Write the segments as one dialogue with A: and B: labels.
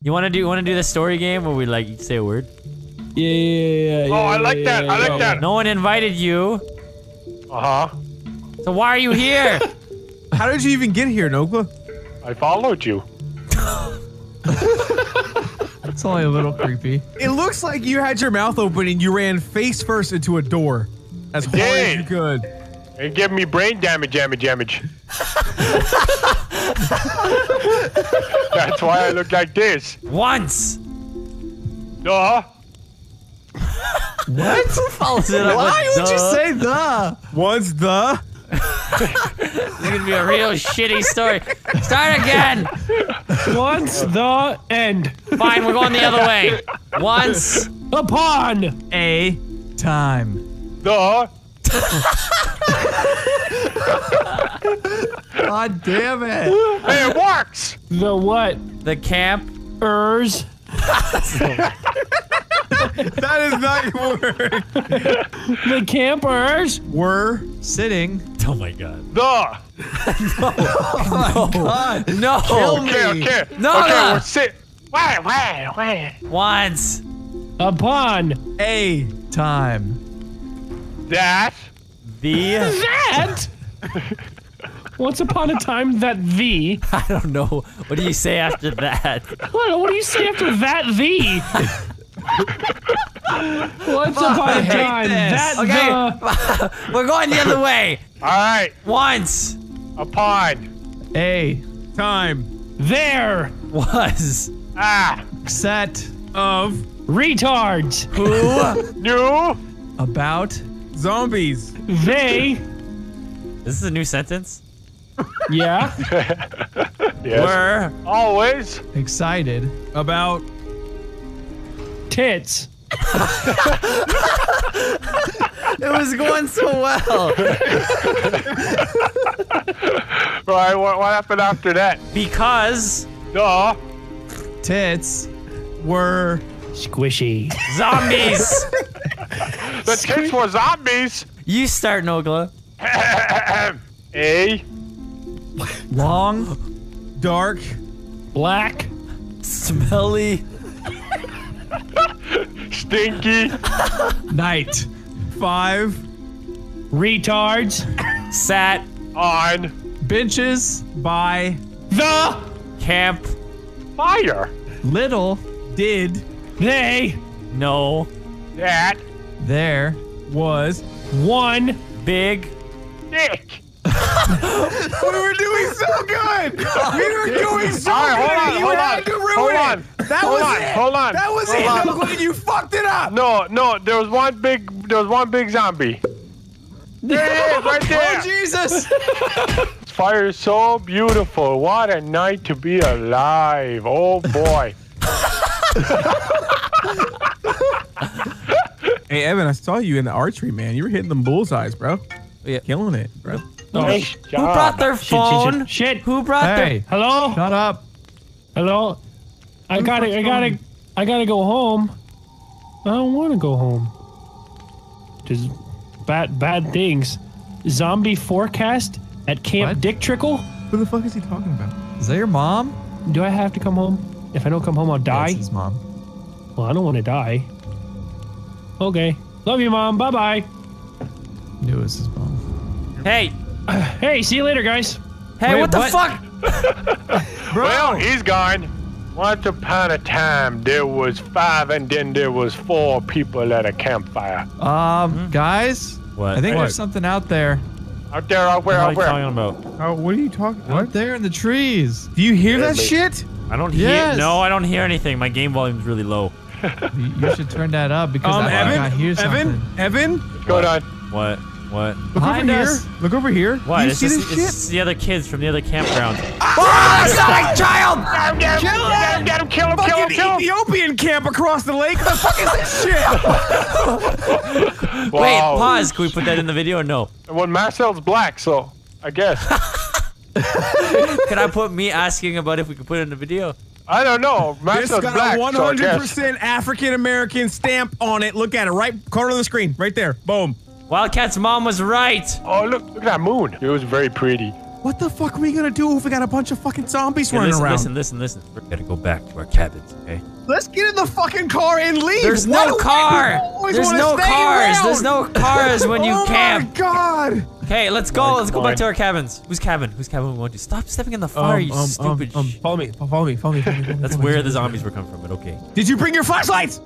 A: You want to do? Want to do the story game where we like say a word?
B: Yeah, yeah, yeah.
C: Oh, I like that. I like that.
A: No one invited you,
C: Uh huh.
A: so why are you here?
D: How did you even get here, Nogla?
C: I followed you.
B: That's only a little creepy.
D: It looks like you had your mouth open and you ran face first into a door. As hard as you could.
C: And give me brain damage, damage, damage. That's why I look like this.
A: Once.
C: Duh.
B: What?
A: Follows it up
B: Why
A: with
B: would you
A: duh.
B: say the?
D: Was the
A: It's gonna be a real shitty story. Start again.
E: Once the end.
A: Fine, we're going the other way. Once.
E: Upon.
B: A time.
C: Duh.
B: God damn it.
C: Hey, it works.
E: The what?
A: The camp.
E: Ers.
D: that is not your word.
E: The campers.
D: Were
B: Sitting.
A: Oh my god.
C: Duh.
B: Oh god.
A: No.
C: Okay, okay.
A: No,
C: okay,
A: no.
C: we're sit. Wait, wait, wait.
A: Once.
E: Upon.
B: A time.
C: That.
A: The.
E: That. Once upon a time, that the.
A: I don't know. What do you say after that?
E: What, what do you say after that the? Once upon a
B: hate
E: time,
B: this.
E: that
A: Okay.
E: the.
A: We're going the other way.
C: All right.
A: Once.
C: Upon.
B: A
D: time
E: There.
A: Was.
C: Ah.
B: set
D: of
E: Retards.
A: Who.
C: New.
B: about
D: zombies.
E: They.
A: This is a new sentence.
E: Yeah.
C: Yes.
A: Were.
C: Always.
B: excited
D: About
E: Tits.
A: It was going so well.
C: Right. What, what happened after that?
A: Because.
C: Duh.
B: tits
D: were
E: Squishy.
A: Zombies.
C: The tits were zombies.
A: you start, Nogla.
C: A.
B: long
D: dark
E: Black.
A: Smelly.
C: Stinky.
B: night
D: five
E: Retards.
A: Sat.
C: On.
B: benches
D: by
E: The.
A: Camp.
C: Fire.
B: little
D: did
E: They.
A: No.
C: That.
B: There
D: was
E: One.
A: Big.
C: Dick.
D: we were doing so good. We were doing so
C: All right,
D: good.
C: hold on,
D: you
C: hold
D: had
C: on,
D: to ruin
C: hold
D: it.
C: on,
D: That
C: hold
D: was
C: on,
D: it.
C: hold on,
D: That was
C: hold
D: it.
C: on.
D: Nogla, you fucked it up.
C: No, no. There was one big. There was one big zombie. Oh, there it is, right there.
B: oh jesus
C: Fire is so beautiful. What a night to be alive. Oh boy.
D: Hey Evan, I saw you in the archery, man. You were hitting them bullseyes, bro.
A: Yeah.
D: Killing it, bro.
C: Nice
A: Who
C: job.
A: brought their
E: Shit, shit,
A: phone?
E: shit, shit.
A: Who brought
B: hey
E: Hello.
B: shut up
E: Hello. I gotta. I gotta. I gotta go home. I don't want to go home. Just bad, bad things. Zombie forecast at Camp
B: What?
E: Dick Trickle.
D: Who the fuck is he talking about?
B: is that your mom
E: Do I have to come home? If I don't come home, I'll die.
B: That's his mom
E: Well, I don't want to die. Okay. Love you, mom. Bye bye.
B: knew it was his mom?
A: Hey.
E: Hey, see you later, guys.
A: Hey,
B: Wait,
A: what the
B: what?
A: fuck?
C: Well, he's gone. Once upon a time, there was five, and then there was four people at a campfire.
B: um guys
A: What?
B: i think
D: What?
B: there's something out there
C: Out there, out where, out where?
A: What are you talking about?
D: Oh, what are you talking?
B: out
D: What?
B: there in the trees
D: Do you hear that
C: Really?
D: shit?
A: I don't hear. No, I don't hear anything. My game volume's really low.
B: You, you should turn that up because
D: Um,
B: I think I hear something
D: Evan, Evan,
C: What's going on?
A: What? What?
D: look
B: Behind
D: over
B: us.
D: here. Look over here.
A: What?
D: Do you
A: it's
D: see
A: just
D: this
A: it's
D: shit?
A: just the other kids from the other campground.
D: Oh, Sonic child!
C: Get him, get him, get him, get him, kill him, kill him, kill him.
D: Ethiopian camp across the lake. The fuck is this shit?
A: Wait, pause. Can we put that in the video or no?
C: Well, Marcel's black, so I guess.
A: Can I put me asking about if we could put it in the video?
C: I don't know.
D: This
C: Marcel's
D: got
C: black,
D: a
C: so I guess.
D: 100% African American stamp on it. Look at it, right corner of the screen, right there. Boom.
A: Wildcat's mom was right.
C: Oh, look, look at that moon. It was very pretty.
D: What the fuck are we gonna do if we got a bunch of fucking zombies
A: Okay,
D: running
A: listen,
D: around?
A: listen, listen, listen. We gotta go back to our cabins, okay?
D: Let's get in the fucking car and leave.
A: There's
D: Why
A: no car. There's no cars.
D: around?
A: There's no cars when you
D: oh
A: camp.
D: Oh my god.
A: Okay, let's go. Let's go back to our cabins. Whose cabin? Whose cabin we want to? Stop stepping in the fire, um, you um, um, stupid.
D: um,
A: sh-
D: follow me, follow me, follow me, follow me. follow me,
A: That's where the zombies were coming from, but okay.
D: Did you bring your flashlights?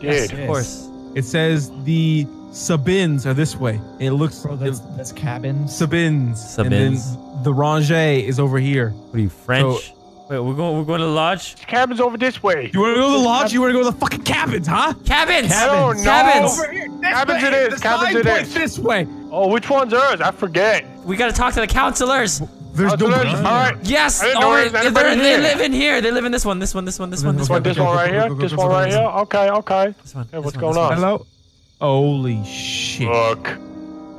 C: Did.
A: Of course.
D: It says the Sabins are this way. It looks
B: Bro, that's, that's cabins.
D: Sabins. And
A: Sabins.
D: then the Ranger is over here.
A: What are you, French? Wait, we're going. We're going to the lodge.
C: Cabin's over this way.
D: You want to go to the lodge? You want to go to the fucking cabins, huh?
A: Cabins.
C: I don't know.
A: Cabins.
D: Over here. This
C: Cabins
D: way.
C: it is,
D: The
C: cabins
D: sign
C: it
D: this way.
C: Oh, which one's ours? I forget.
A: We gotta talk to the counselors.
D: There's
C: Oh, so
D: nobody.
C: All right.
A: Yes. Oh, wait, they're-
C: anybody
A: they
C: here.
A: live in here. They live in this one. This one. This one. This one. This one.
C: This one right here. This one right here. Okay, okay.
A: This one.
C: Hey, what's going on?
D: Hello? Holy shit.
C: Look.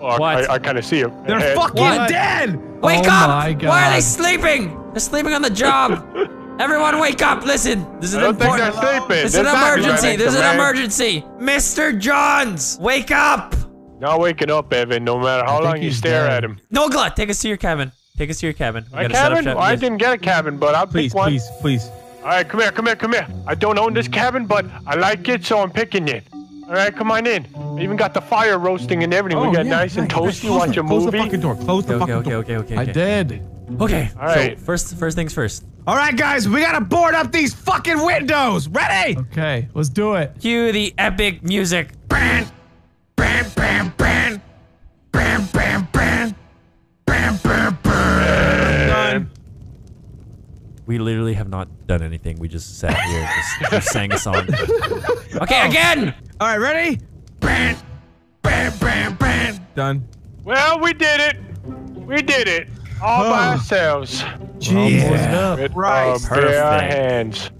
C: Look,
A: What?
C: I, I kind of see it.
D: They're
C: Head.
D: fucking
A: What?
D: dead.
A: Wake
B: Oh
A: up!
B: my
A: Why are they sleeping? They're sleeping on the job. Everyone, wake up! Listen, this is
C: I
A: an
C: don't think they're sleeping.
A: It's
C: They're
A: an emergency.
C: right
A: There's
C: next
A: an emergency. Mr. Johns, wake up!
C: Not waking up, Evan. No matter how long you stare
D: dead.
C: at him.
A: No, Nogla, take us to your cabin. Take us to your cabin. We
C: My
A: gotta set up
C: cabin?
A: shop.
C: Well, I didn't get a cabin, but I'll
D: Please,
C: pick one.
D: please, please. please.
C: All right, come here, come here, come here. I don't own this cabin, but I like it, so I'm picking it. All right, come on in. I even got the fire roasting and everything. we oh, got
D: yeah,
C: nice and
D: yeah, yeah.
C: toasty.
D: Close
C: Watch
D: the-
C: a
D: Close the
C: movie.
D: fucking door. Close the
A: Okay,
D: fucking
A: okay,
D: door.
A: okay, okay,
B: I
A: okay.
B: did.
A: Okay.
C: All right.
A: So first, first things first.
D: All right, guys, we gotta board up these fucking windows. Ready?
B: Okay, let's do it.
A: Cue the epic music.
D: Bam, bam,
A: We literally have not done anything. We just sat here, just, just sang a song. Okay, again.
D: All right, ready? Bam, bam, bam, bam. Done.
C: Well, we did it. We did it. All by
D: Oh.
C: ourselves.
D: Jesus
C: With um,
D: Right.
C: our bare
A: Perfect.
C: hands.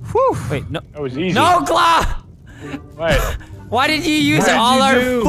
A: Wait, no.
C: That was easy.
A: Nogla!
C: Wait.
A: Why did you use
D: What did
A: all
D: you
A: our
D: do?
A: food?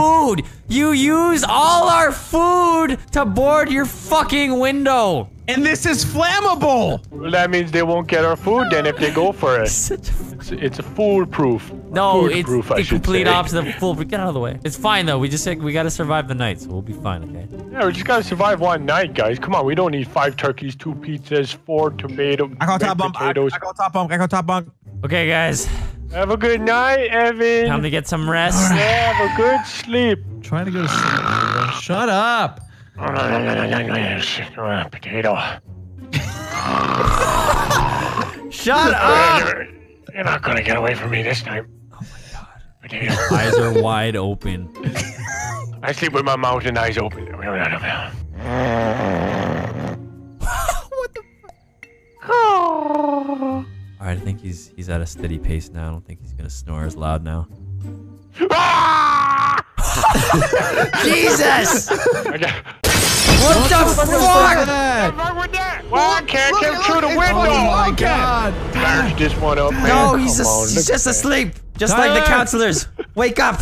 A: You use all our food to board your fucking window.
D: And this is flammable.
C: That means they won't get our food then if they go for it.
A: Such a-
C: It's, it's a foolproof.
A: No, it's
C: Foolproof, I
A: the
C: should
A: complete
C: say.
A: opposite of full. Get out of the way. It's fine though. We just said we gotta survive the night, so we'll be fine. Okay.
C: Yeah, we just gotta survive one night, guys. Come on, we don't need five turkeys, two pizzas, four tomato
D: I got top
C: baked
D: bump. I, I got top bump. I got top bump.
A: Okay, guys.
C: Have a good night, Evan.
A: Time to get some rest.
C: Have a good sleep.
B: trying to go to sleep. Shut up.
C: Potato.
A: Shut up.
C: You're, you're not gonna get away from me this time. Oh my god. Potato.
A: Eyes are wide open.
C: I sleep with my mouth and eyes open.
A: He's he's at a steady pace now. I don't think he's gonna snore as loud now. Jesus!
C: Okay.
A: What the fuck?
B: That.
C: What's wrong with that? Well, I can't
D: look,
C: get
D: look,
C: through the window.
B: Oh my god.
C: Smash this one up, man.
A: No, he's
C: Come
A: just
C: on,
A: he's just
C: at that.
A: asleep, just like the counselors. Wake up!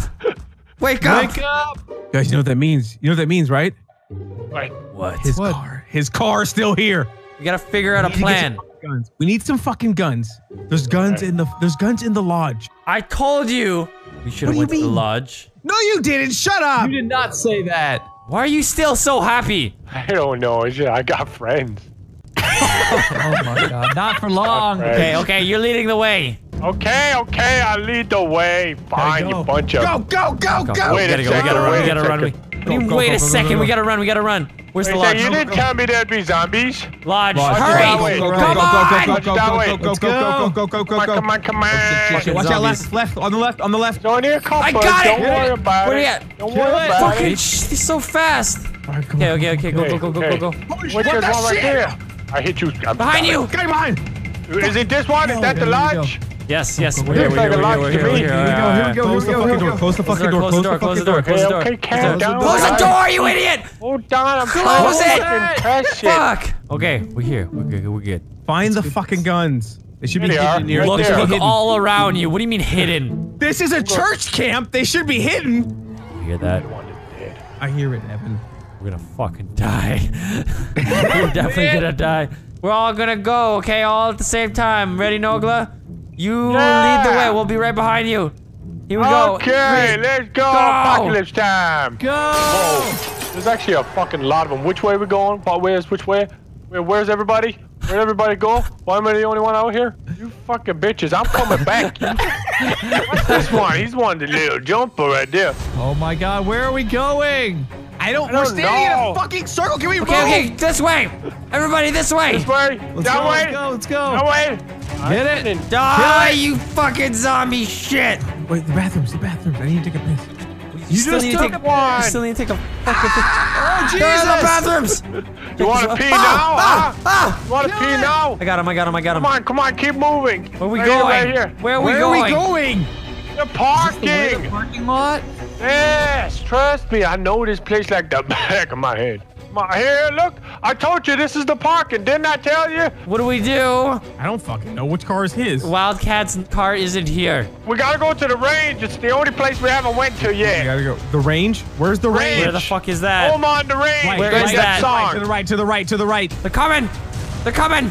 A: Wake up!
B: Wake up.
D: Guys, you know what that means? You know what that means, right?
C: Right.
A: What?
D: His
B: What?
D: car. His car's still here.
A: We gotta figure out a
D: We need to get
A: plan.
D: Some fucking Guns. We need some fucking guns. There's guns in the there's guns in the lodge.
A: I told you we should have went
D: do
A: to the lodge.
D: No, you didn't. Shut up.
B: You did not say that.
A: Why are you still so happy?
C: I don't know. I got friends.
B: Oh my god. Not for long.
C: Right.
A: Okay, okay, you're leading the way.
C: Okay, okay, I'll lead the way. Fine,
B: go.
C: you bunch of.
D: Go, go, go,
A: Go.
D: go.
C: Wait
A: we
C: a
A: gotta go. We
C: second,
A: gotta run.
C: wait
A: We gotta run. We, what do you
D: Go,
A: wait
D: go,
A: a
D: go, go,
A: second.
D: go,
A: We gotta run. We gotta run. Where's the
C: Wait,
A: lodge?
C: you didn't tell me there'd be zombies.
A: Lodge.
B: Lodge.
A: Hurry!
C: That way.
D: Go, go,
A: Come
D: go,
A: on!
D: go, go, go,
C: That
D: go,
C: way.
D: go, go,
B: Let's
D: go,
B: go.
D: go, go, go,
C: Come on,
D: go,
C: come
D: go.
C: on, come on.
A: Fucking
D: Watch out,
A: zombies.
D: left, left, on the left, on the left.
C: Go near couple.
A: I got it.
C: Don't worry about
A: Where
C: it.
A: you at?
C: Don't
B: Kill
C: worry
B: it.
C: about
A: Fucking
C: it.
A: sh- he's so fast.
D: Alright, come
A: Okay,
D: on.
A: okay, okay. Go, go, go, go, go, go.
C: Which is one right there? I hit you. I'm
A: Behind
C: sorry.
A: you!
D: Get behind.
C: Is it this one? Is that the
D: Here we go.
C: lodge?
A: Yes, yes.
D: go,
A: We're
D: go.
A: here.
C: Looks
A: We're
C: like
A: here.
C: a
A: We're
C: lodge
A: here.
C: to
A: We're
C: me.
A: here.
C: Here
D: we go,
A: All
D: here we
A: right,
D: go,
A: all
D: here
A: right.
D: we go, here we go. Close the
A: Close
D: fucking
A: the
D: door,
A: door,
D: close the
A: close
D: fucking
A: the door,
D: door.
A: close the door.
C: Okay,
A: Close
C: calm
A: the
C: down.
A: Close the
C: guys.
A: door, you idiot!
C: Hold on, I'm
A: Close
C: trying
A: it.
C: to fucking press it.
A: Fuck. Okay, we're here. We're good. We're good.
D: Find the fucking guns. They should be
C: Here they are.
D: hidden near.
C: Right
A: Look,
D: They should
C: there.
D: be
A: look
D: hidden.
A: all around you. What do you mean hidden?
D: This is a church camp. They should be hidden.
A: You hear that?
D: I hear it, Evan.
A: We're gonna fucking die. We're definitely gonna die. We're all gonna go, okay? All at the same time. Ready, Nogla? You lead the way. We'll be right behind you. Here we go.
C: Okay, let's go.
A: Go.
C: Apocalypse time.
B: Go.
C: There's actually a fucking lot of them. Which way are we going? What way is which way? Where, where's everybody? Where'd everybody go? Why am I the only one out here? You fucking bitches. I'm coming back. What's this one? He's one the little jumper right there.
B: Oh my god, where are we going?
D: I don't.
C: I
D: we're
C: don't
D: standing in a fucking circle. Can we
A: Okay,
D: move?
A: okay, this way. Everybody, this way.
C: This way.
B: Let's
C: that
B: go,
C: way.
B: let's go, let's go.
C: That way.
B: Get it.
A: Die, you fucking zombie shit.
D: Wait, the bathrooms. The bathrooms. I need to take a piss.
A: You, still
B: just
A: need to take
C: one.
A: You still need to take a fucking piss.
B: Oh,
A: There are in
B: the
A: bathrooms.
C: You want to pee
A: Ah,
C: now?
A: ah,
C: huh?
A: ah.
C: You want to pee now?
A: I got him, I got him, I got him.
C: Come on, come on, keep moving.
A: Where are we
C: right Here,
A: going?
C: right here.
A: Where are we
D: Where
A: going?
D: are we going?
C: The parking.
B: The Parking lot?
C: Yes, trust me. I know this place like the back of my head. My here, look. I told you this is the parking. Didn't I tell you?
A: What do we do?
D: I don't fucking know which car is his.
A: Wildcat's car isn't here.
C: We gotta go to the range. It's the only place we haven't went to yet.
D: We
C: yet.
D: gotta go. The range? Where's the range?
A: Where the fuck is that?
C: Home on the range.
D: Right,
A: Where
C: There's
A: is
C: that
A: that?
D: To the right. To the right. To the right.
A: They're coming. They're coming.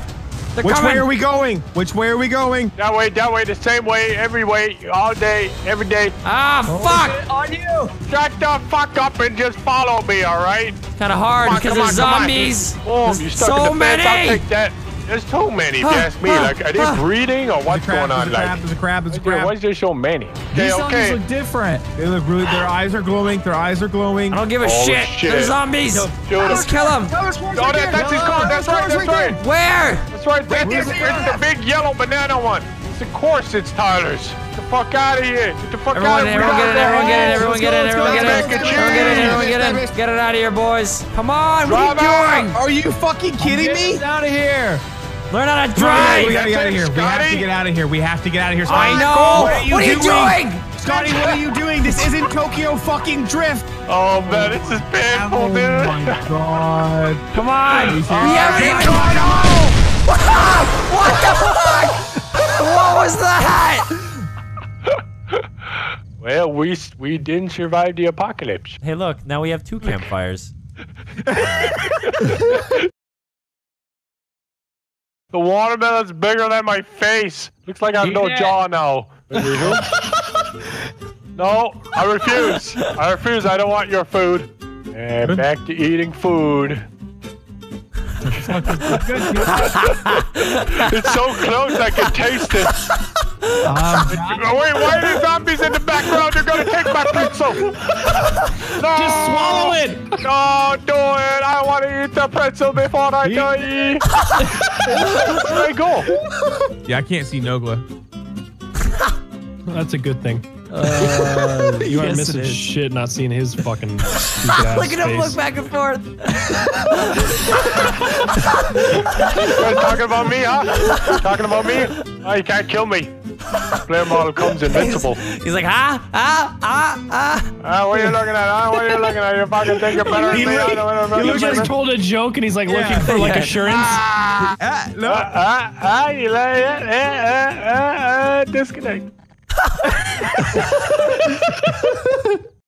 A: They're
D: Which
A: coming.
D: way are we going? Which way are we going?
C: That way, that way, the same way, every way, all day, every day.
A: Ah, fuck.
B: On you!
C: Shut the fuck up and just follow me, all right?
A: Kind of hard
C: on,
A: because
C: come
A: there's
C: on, come on.
A: zombies.
C: Oh,
A: There's
C: you stuck
A: so
C: in the fence. I'll
A: many.
C: take that. There's too many, if you ask me. Like, are they breeding or what's
D: crab,
C: going on?
D: There's crab.
C: Like,
D: There's a crab. There's a
C: yeah, why
D: crab.
C: is there so many?
B: These
C: Okay,
B: zombies
C: okay.
B: look different.
D: They look really. Their eyes are glowing. Their eyes are glowing.
A: I don't give a
C: Oh,
A: shit.
C: shit.
A: They're zombies.
C: Shoot
A: Let's kill them.
C: Oh, that, that's his car. That's right. That's right.
A: Where?
C: That's right. That's
D: Where's
C: it's,
D: the
C: the big yellow banana one. It's of course it's Tyler's. Get the fuck out of here. Get the fuck
A: Everyone,
C: out of here.
A: everyone get in, everyone get in, everyone get in, everyone get in,
C: Let's go, let's go,
A: everyone get in, everyone get in. Get it out of here, boys. Come on, what
C: Drive
A: are
C: out.
A: you doing?
D: Are you fucking kidding me?
B: Get out of here!
A: Learn how to drive!
D: We
A: drive.
D: gotta get out of here. We have to get out of here. We have to get out of here.
A: I
D: Scotty.
A: know.
D: What are you
A: What are you
D: doing?
A: doing?
D: Scotty, what are you doing? This isn't Tokyo fucking Drift.
C: Oh man, this is painful,
D: Oh
C: dude.
D: my god.
A: Come on.
D: you
A: We
D: serious?
A: haven't even gone home. What the fuck? What was that?
C: Well, we we didn't survive the apocalypse.
A: Hey, look. Now we have two campfires.
C: The watermelon's bigger than my face. Looks like I have no
B: Yeah.
C: jaw now. no, I refuse. I refuse. I don't want your food. And back to eating food. it's so close, I can taste it.
B: Um,
C: wait, why are there zombies in the background? They're gonna take my pretzel. No,
E: Just swallow it.
C: No, do it. I want to eat the pretzel before I die. Where I go?
D: Yeah, I can't see Nogla.
E: That's a good thing. Uh, you aren't
A: Yes,
E: missing shit not seeing his fucking stupid ass
A: Look at him
E: face.
A: look back and forth.
C: You guys talking about me, huh? Talking about me? Oh, you can't kill me. Player model comes invincible.
A: He's like, ah, ah, ah, ah.
C: Ah, what are you looking at? Huh? What are you looking at? You fucking think you're better than
E: He,
C: me? I
E: look,
C: know what I'm
E: he
C: looking
E: just
C: at.
E: told a joke and he's like
D: Yeah.
E: looking for like
A: Yeah.
E: assurance.
C: Ah,
D: Ah, no.
C: ah, ah, you like it? Eh, eh, eh, eh, disconnect.